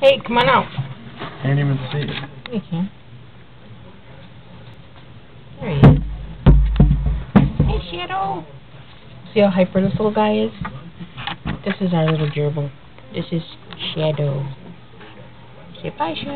Hey, come on out. Can't even see it. You can. There he is. Hey, Shadow. See how hyper this little guy is? This is our little gerbil. This is Shadow. Say bye, Shadow.